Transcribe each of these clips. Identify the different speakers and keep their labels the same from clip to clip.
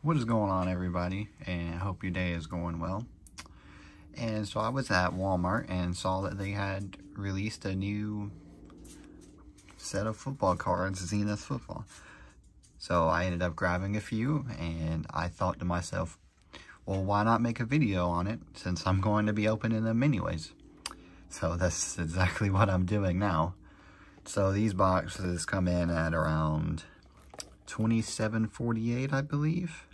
Speaker 1: What is going on everybody and I hope your day is going well. And so I was at Walmart and saw that they had released a new set of football cards, Zenith football. So I ended up grabbing a few and I thought to myself, well why not make a video on it since I'm going to be opening them anyways. So that's exactly what I'm doing now. So these boxes come in at around 27.48 I believe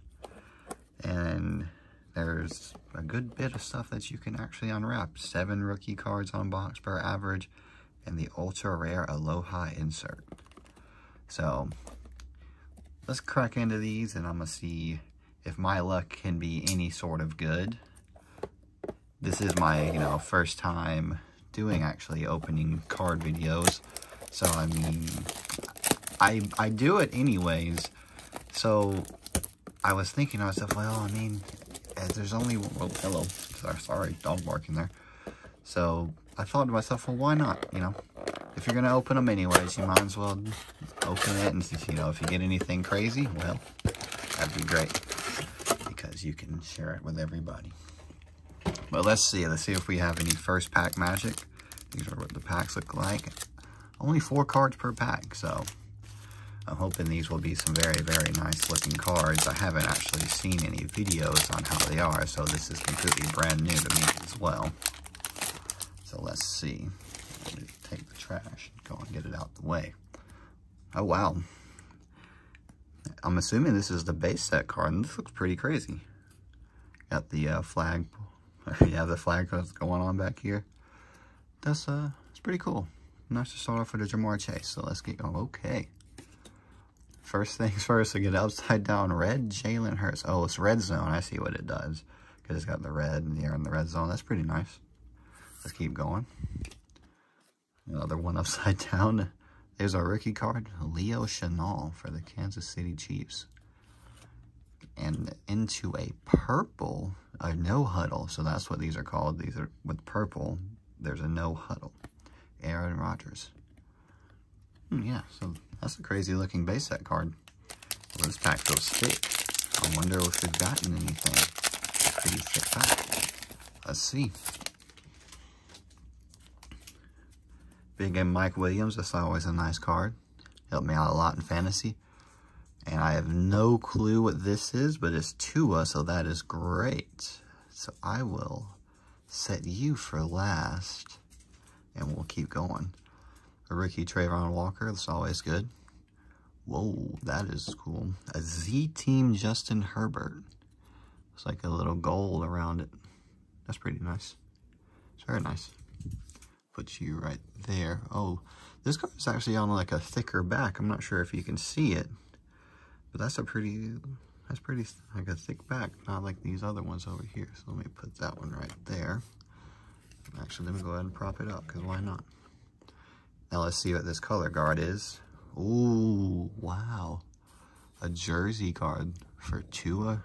Speaker 1: and there's a good bit of stuff that you can actually unwrap. Seven rookie cards on box per average, and the ultra rare Aloha insert. So, let's crack into these, and I'm to see if my luck can be any sort of good. This is my, you know, first time doing actually opening card videos. So, I mean, I, I do it anyways. So, I was thinking to myself, well, I mean, as there's only, oh, hello, sorry, dog barking there. So I thought to myself, well, why not, you know? If you're going to open them anyways, you might as well open it and, you know, if you get anything crazy, well, that'd be great because you can share it with everybody. But let's see, let's see if we have any first pack magic. These are what the packs look like. Only four cards per pack, so I'm hoping these will be some very, very nice looking cards. I haven't actually seen any videos on how they are, so this is completely brand new to me as well. So let's see. Let take the trash and go and get it out the way. Oh, wow. I'm assuming this is the base set card, and this looks pretty crazy. Got the uh, flag. yeah, the flag going on back here. That's, uh, it's pretty cool. Nice to start off with a Ja'Marr Chase, so let's get going. Okay. First things first, I get upside down red Jalen Hurts. Oh, it's red zone. I see what it does. Because it's got the red and the air in the red zone. That's pretty nice. Let's keep going. Another one upside down. There's a rookie card. Leo Chenal for the Kansas City Chiefs. And into a purple, a no huddle. So that's what these are called. These are with purple. There's a no huddle. Aaron Rodgers. Hmm, yeah, so that's a crazy looking base set card. Well, this pack goes thick. I wonder if we've gotten anything pretty thick pack. Let's see. Big M Mike Williams, that's always a nice card. Helped me out a lot in fantasy. And I have no clue what this is, but it's Tua, so that is great. So I will set you for last, and we'll keep going. Rookie Travon Walker, that's always good. Whoa, that is cool. A Z-Team Justin Herbert. It's like a little gold around it. That's pretty nice. It's very nice. Put you right there. Oh, this card is actually on like a thicker back. I'm not sure if you can see it. But that's a pretty, that's pretty, like a thick back. Not like these other ones over here. So let me put that one right there. Actually, let me go ahead and prop it up, because why not? Now let's see what this color guard is. Ooh, wow. A jersey card for Tua.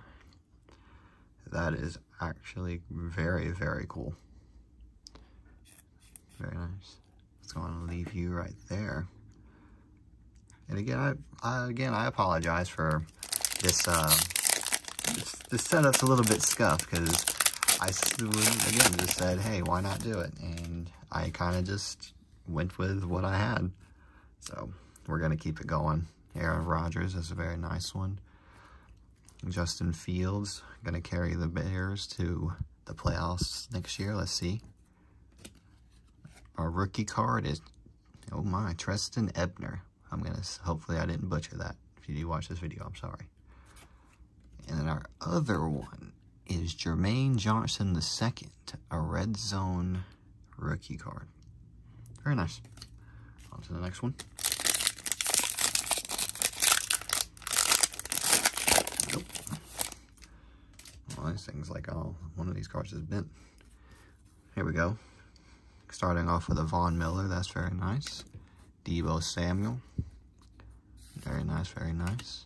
Speaker 1: That is actually very, very cool. Very nice. It's going to leave you right there. And again, I, I again I apologize for this. Uh, this, this setup's a little bit scuffed because I again just said, hey, why not do it? And I kind of just went with what I had. So we're going to keep it going. Aaron Rodgers is a very nice one. Justin Fields going to carry the Bears to the playoffs next year. Let's see. Our rookie card is, oh my, Trestan Ebner. I'm going to, hopefully I didn't butcher that. If you do watch this video, I'm sorry. And then our other one is Jermaine Johnson II, a red zone rookie card. Very nice. On to the next one. Nope. Well, this thing's like, oh, one of these cards is bent. Here we go. Starting off with a Von Miller, that's very nice. Deebo Samuel. Very nice, very nice.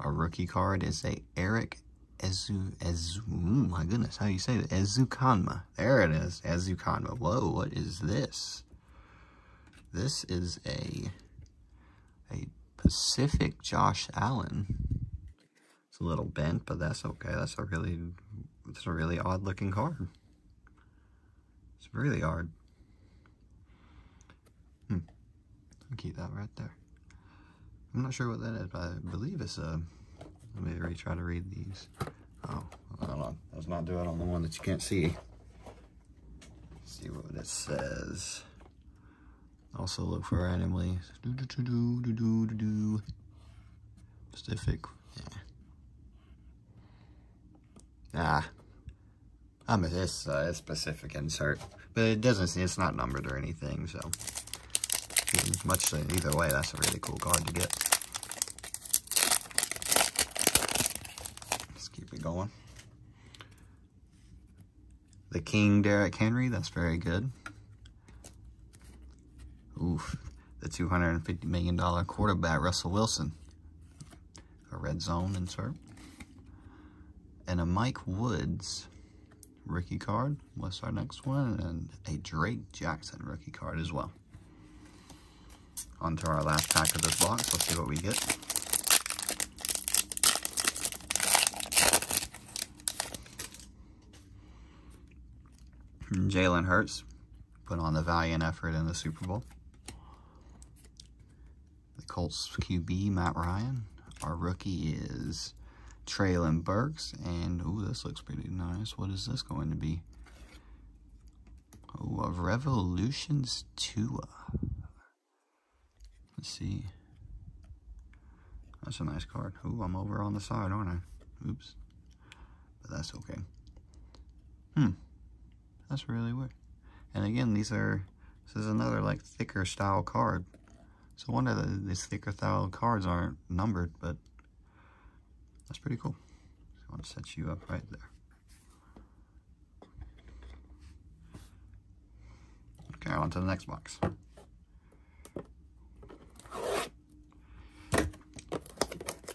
Speaker 1: Our rookie card is a Erik Ezu, Ezu, mm, my goodness, how do you say that? Ezukanma. There it is, Ezukanma. Whoa, what is this? This is a, a Pacific Josh Allen. It's a little bent, but that's okay. That's a really, it's a really odd looking card. It's really odd. Hmm. I'll keep that right there. I'm not sure what that is, but I believe it's a, let me re try to read these. Oh, hold on. Let's not do it on the one that you can't see. Let's see what it says. Also look for randomly. Do do do do do do do do. Specific. Yeah. Ah. I mean, it's uh, specific insert, but it doesn't. It's not numbered or anything, so much either way. That's a really cool card to get. Let's keep it going. The King Derrick Henry. That's very good. Oof. The $250 million quarterback, Russell Wilson. A red zone insert. And a Mike Woods rookie card. What's our next one? And a Drake Jackson rookie card as well. On to our last pack of this box. Let's see what we get. Jalen Hurts put on the valiant effort in the Super Bowl. Colts QB, Matt Ryan. Our rookie is Treylon Burks. And, ooh, this looks pretty nice. What is this going to be? Oh, of Revolutions Tua. Let's see. That's a nice card. Ooh, I'm over on the side, aren't I? Oops. But that's okay. Hmm. That's really weird. And again, these are, this is another like thicker style card. So one of these thicker style cards aren't numbered, but that's pretty cool. So I want to set you up right there. Okay, on to the next box.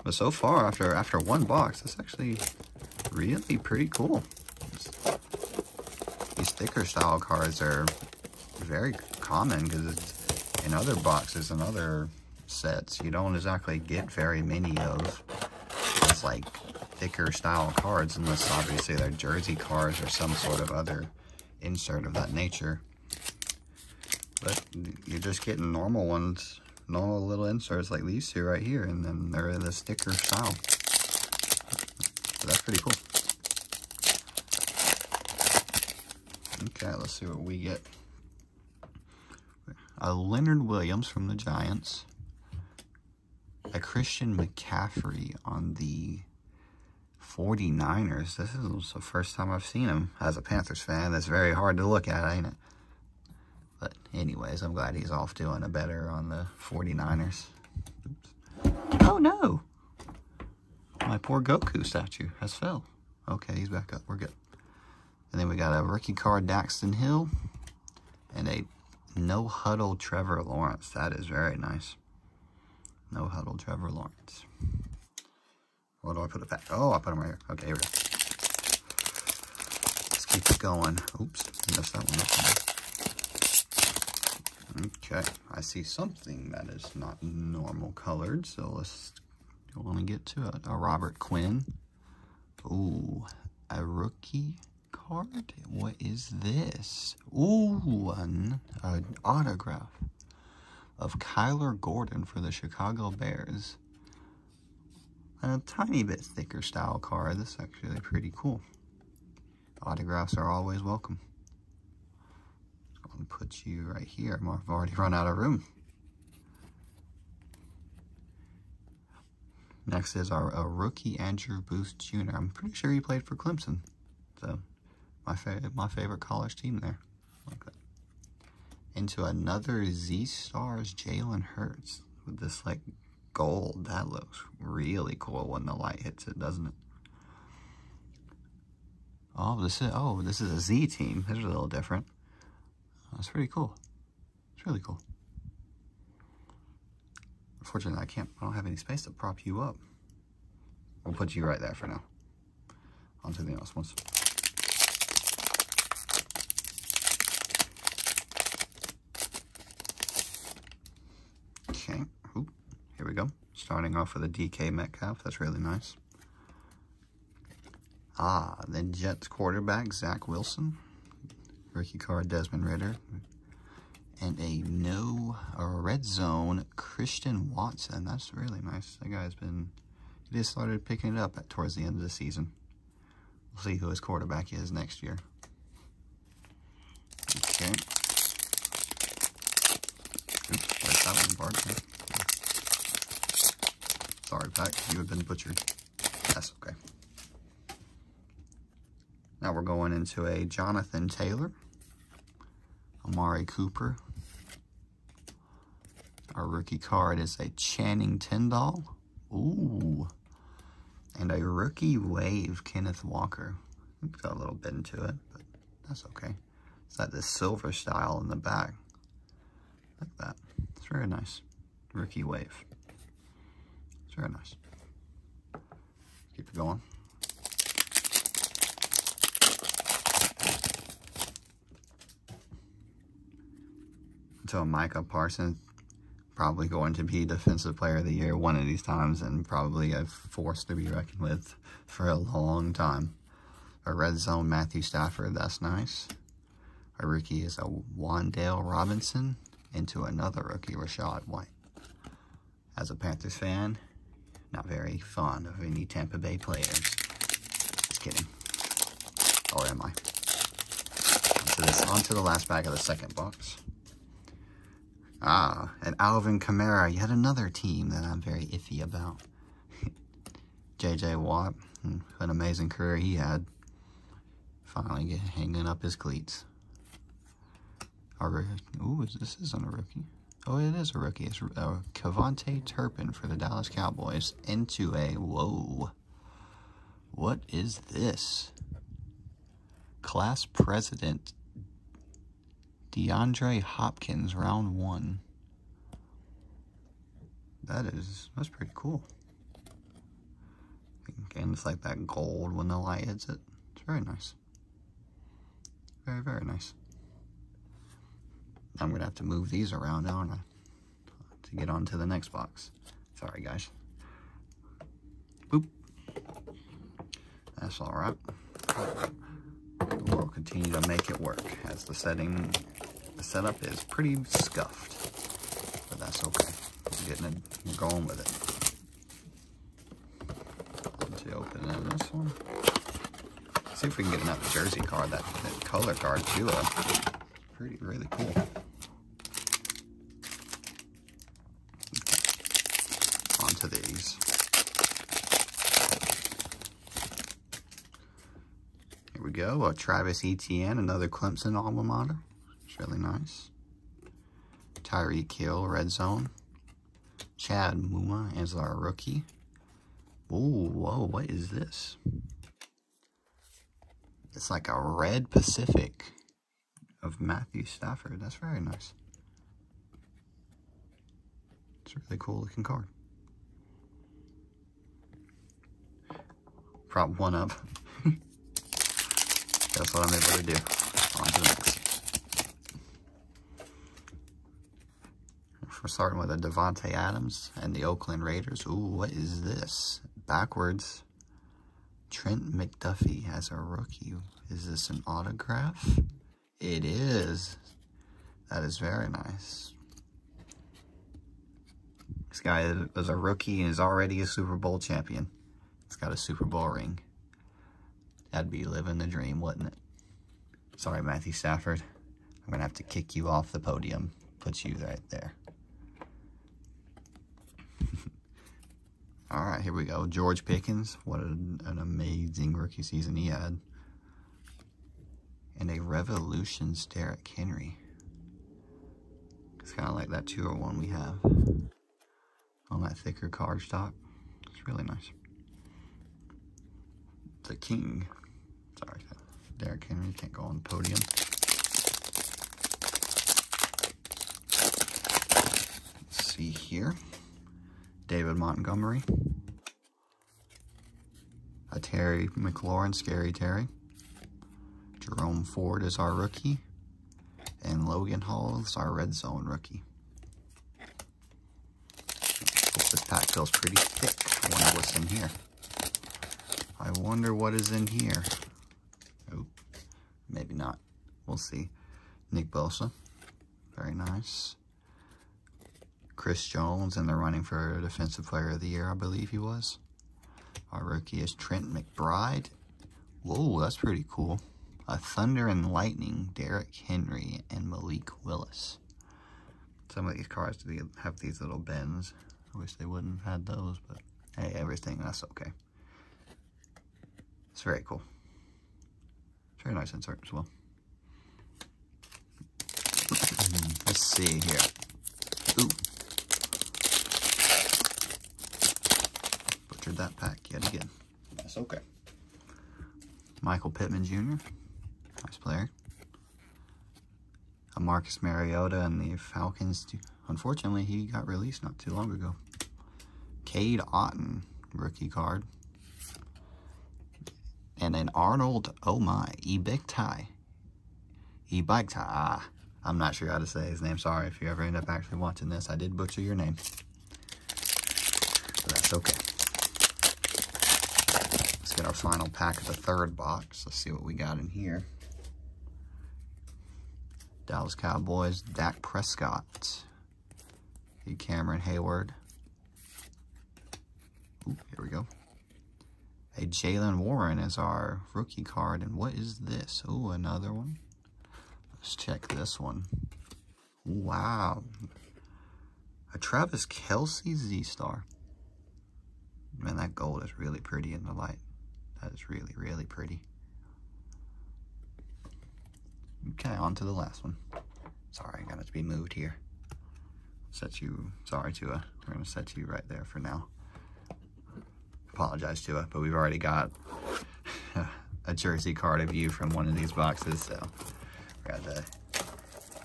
Speaker 1: But so far, after after one box, it's actually really pretty cool. These thicker style cards are very common because in other boxes and other sets, you don't exactly get very many of those like thicker style cards unless obviously they're jersey cards or some sort of other insert of that nature. But you're just getting normal ones, normal little inserts like these two right here, and then they're the sticker style. So that's pretty cool. Okay, let's see what we get a Leonard Williams from the Giants, a Christian McCaffrey on the 49ers. This is the first time I've seen him as a Panthers fan. That's very hard to look at, ain't it? But anyways, I'm glad he's off doing a better on the 49ers. Oops. Oh no! My poor Goku statue has fell. Okay, he's back up. We're good. And then we got a rookie card, Daxton Hill, and a no huddle Trevor Lawrence. That is very nice. No huddle Trevor Lawrence. Where do I put it back? Oh, I put him right here. Okay, here we go. Let's keep it going. Oops, messed that one up. Okay, I see something that is not normal colored, so let's on and get to it. A Robert Quinn. Ooh, a rookie card? What is this? Ooh, an, an autograph of Kyler Gordon for the Chicago Bears. A tiny bit thicker style card. This is actually pretty cool. Autographs are always welcome. I'm going to put you right here. I've already run out of room. Next is our rookie Andrew Booth Jr. I'm pretty sure he played for Clemson. So my, fa my favorite college team there. Like that. Into another Z-Stars Jalen Hurts with this like gold. That looks really cool when the light hits it, doesn't it? Oh, this is oh, this is a Z team. This is a little different. That's pretty cool. It's really cool. Unfortunately, I can't. I don't have any space to prop you up. We'll put you right there for now. On to the next Okay, Ooh, here we go. Starting off with a DK Metcalf, that's really nice. Ah, then Jets quarterback Zach Wilson. Rookie card Desmond Ridder. And a no a red zone Christian Watson. That's really nice. That guy's been he just started picking it up at, towards the end of the season. We'll see who his quarterback is next year. Okay. Oops, where's that one part? Sorry, Pat, you have been butchered. That's okay. Now we're going into a Jonathan Taylor, Amari Cooper. Our rookie card is a Channing Tindall. Ooh. And a rookie wave, Kenneth Walker. Got a little bit into it, but that's okay. It's got this silver style in the back. Like that. It's very nice. Rookie wave. It's very nice. Keep it going. So Micah Parsons probably going to be Defensive Player of the Year one of these times and probably a force to be reckoned with for a long time. A red zone Matthew Stafford, that's nice. A rookie is a Wan'Dale Robinson into another rookie, Rachaad White. As a Panthers fan, not very fond of any Tampa Bay players. Just kidding. Or am I? Onto, this, onto the last bag of the second box. Ah, and Alvin Kamara, yet another team that I'm very iffy about. J.J. Watt, hmm, an amazing career he had. Finally get, hanging up his cleats. Our, ooh, this isn't a rookie. Oh, it is a rookie. It's uh, KaVontae Turpin for the Dallas Cowboys into a, whoa. What is this? Class President DeAndre Hopkins, round one. That is, that's pretty cool. Again, it's like that gold when the light hits it. It's very nice. Very, very nice. I'm going to have to move these around now to get on to the next box. Sorry, guys. Boop. That's all right. We'll continue to make it work as the setting, the setup is pretty scuffed, but that's okay. We're getting it, we're going with it. Let's open this one. See if we can get another jersey card, that, that color card too. Uh, pretty, really cool. onto these. Here we go. Travis Etienne, another Clemson alma mater. It's really nice. Tyreek Hill, red zone. Chad Muma as our rookie. Ooh, whoa, what is this? It's like a red Pacific of Matthew Stafford. That's very nice. It's a really cool looking card. prop one up. That's what oh, I'm able to do. On to the next. We're starting with a Davante Adams and the Oakland Raiders. Ooh, what is this? Backwards. Trent McDuffie as a rookie. Is this an autograph? It is. That is very nice. This guy is a rookie and is already a Super Bowl champion. It's got a Super Bowl ring. That'd be living the dream, wouldn't it? Sorry, Matthew Stafford. I'm going to have to kick you off the podium. Put you right there. All right, here we go. George Pickens. What an, an amazing rookie season he had. And a Revolutions Derrick Henry. It's kind of like that 201 we have on that thicker cardstock. It's really nice the king. Sorry, Derrick Henry can't go on the podium. Let's see here. David Montgomery. A Terry McLaurin, Scary Terry. Jerome Ford is our rookie. And Logan Hall is our red zone rookie. This pack feels pretty thick. I wonder what's in here. I wonder what is in here. Maybe not. We'll see. Nick Bosa. Very nice. Chris Jones in the running for Defensive Player of the Year, I believe he was. Our rookie is Trent McBride. Whoa, that's pretty cool. A Thunder and Lightning, Derrick Henry, and Malik Willis. Some of these cars do have these little bends. I wish they wouldn't have had those, but hey, everything, that's okay. It's very cool. It's very nice insert as well. Hmm, let's see here. Ooh. Butchered that pack yet again. That's okay. Michael Pittman Jr. Nice player. A Marcus Mariota and the Falcons. Unfortunately, he got released not too long ago. Cade Otton, rookie card. And an Arnold, oh my, Ebiktai. Ebiktai, ah. I'm not sure how to say his name. Sorry if you ever end up actually watching this. I did butcher your name. But that's okay. Let's get our final pack of the third box. Let's see what we got in here. Dallas Cowboys, Dak Prescott. Cameron Heyward. Ooh, here we go. A Jaylen Warren as our rookie card. And what is this? Oh, another one. Let's check this one. Wow. A Travis Kelce Z-Star. Man, that gold is really pretty in the light. That is really, really pretty. Okay, on to the last one. Sorry, I got it to be moved here. Set you, sorry Tua, we're gonna set you right there for now. Apologize Tua, but we've already got a jersey card of you from one of these boxes, so Got to get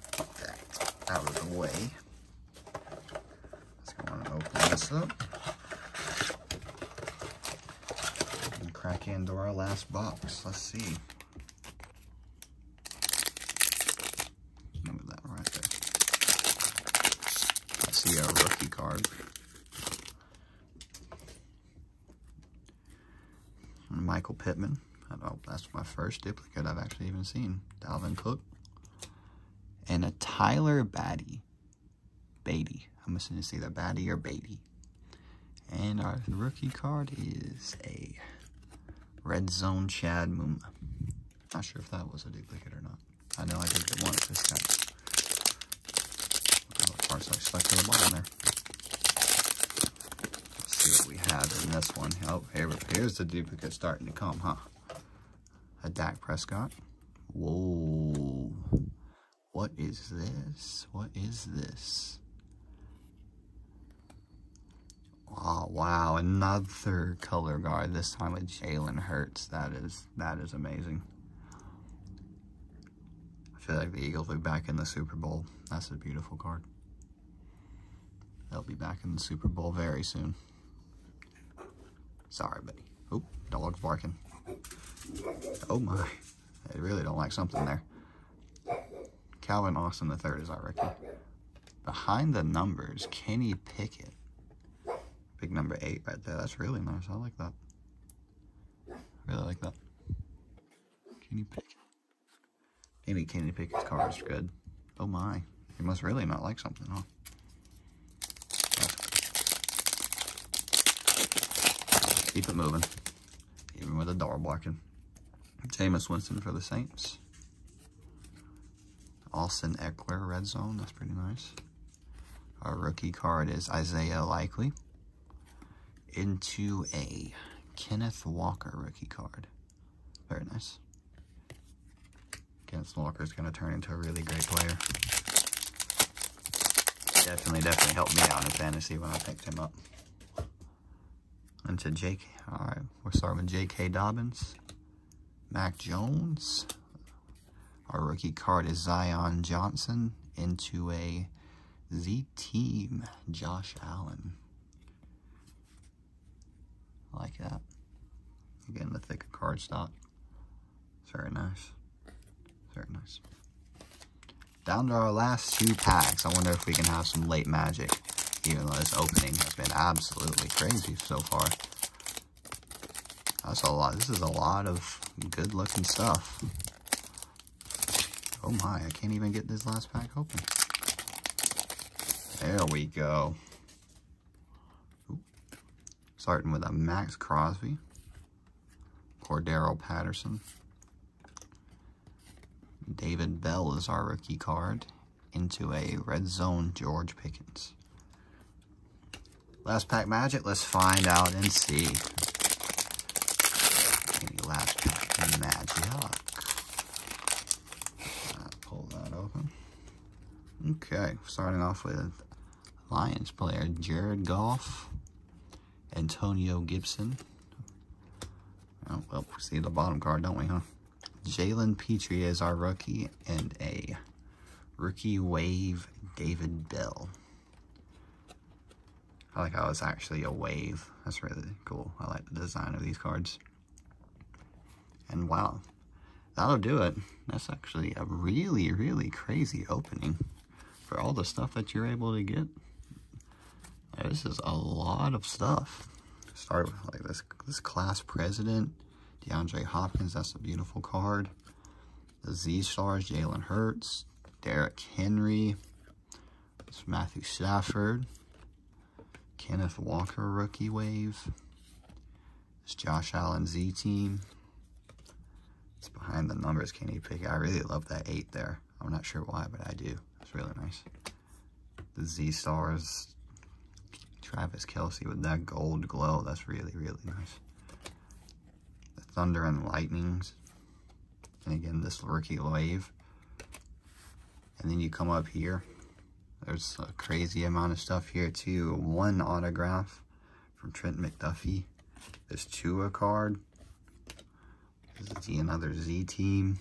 Speaker 1: that out of the way. Let's go on and open this up. And crack into our last box. Let's see. Move that right there. I see a rookie card. Michael Pittman. That's my first duplicate I've actually even seen. Dalvin Cook. And a Tyler Batty. Beatty. I'm assuming see that Batty or Beatty. And our rookie card is a Red Zone Chad Muma. Not sure if that was a duplicate or not. I know I did get one of this guy. parts I stuck to the bottom there. What we have in this one. Oh, here, here's the duplicate starting to come, huh? a Dak Prescott. Whoa. What is this? What is this? Oh, wow. Another color guard, this time with Jalen Hurts. That is, that is amazing. I feel like the Eagles will be back in the Super Bowl. That's a beautiful card. They'll be back in the Super Bowl very soon. Sorry, buddy. Oh, dog's barking. Oh my. I really don't like something there. Calvin Austin the third is our rookie. Behind the numbers, Kenny Pickett. Big number eight right there. That's really nice. I like that. Really like that. Kenny Pickett. Maybe Kenny Pickett's car is good. Oh my. He must really not like something, huh? Keep it moving. Even with a dog barking. Jameis Winston for the Saints. Austin Ekeler, red zone. That's pretty nice. Our rookie card is Isaiah Likely. Into a Kenneth Walker rookie card. Very nice. Kenneth Walker is going to turn into a really great player. Definitely, definitely helped me out in fantasy when I picked him up. Into J.K. All right, we're starting with J.K. Dobbins. Mac Jones. Our rookie card is Zion Johnson into a Z-Team, Josh Allen. I like that. Again, the thicker card stock. It's very nice. Very nice. Down to our last two packs. I wonder if we can have some late magic, even though this opening has been absolutely crazy so far. That's a lot. This is a lot of good looking stuff. Oh my, I can't even get this last pack open. There we go. Ooh. Starting with a Maxx Crosby. Cordero Patterson. David Bell is our rookie card into a red zone George Pickens. Last pack magic, let's find out and see. Any last pack magic. pull that open. Okay, starting off with Lions player Jared Goff, Antonio Gibson. Oh, well, we see the bottom card, don't we, huh? Jalen Pitre is our rookie, and a rookie wave David Bell. I like how it's actually a wave. That's really cool. I like the design of these cards. And wow, that'll do it. That's actually a really, really crazy opening for all the stuff that you're able to get. This is a lot of stuff. Start with like this, this class president, DeAndre Hopkins. That's a beautiful card. The Z Stars, Jalen Hurts, Derrick Henry, it's Matthew Stafford, Kenneth Walker rookie wave. It's Josh Allen Z team. It's behind the numbers. Can you pick? I really love that eight there. I'm not sure why, but I do. It's really nice. The Z stars. Travis Kelce with that gold glow. That's really, really nice. The Thunder and Lightnings. And again, this rookie wave. And then you come up here. There's a crazy amount of stuff here too. One autograph from Trent McDuffie. There's two a card. This is the another Z team.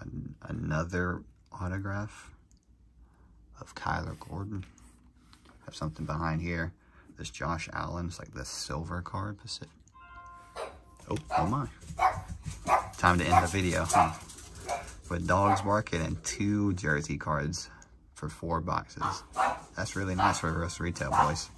Speaker 1: An another autograph of Kyler Gordon. Have something behind here. This Josh Allen. It's like the silver card. Pacific. Oh, oh my. Time to end the video. Huh? With dogs barking and two jersey cards for four boxes. That's really nice for rest retail boys.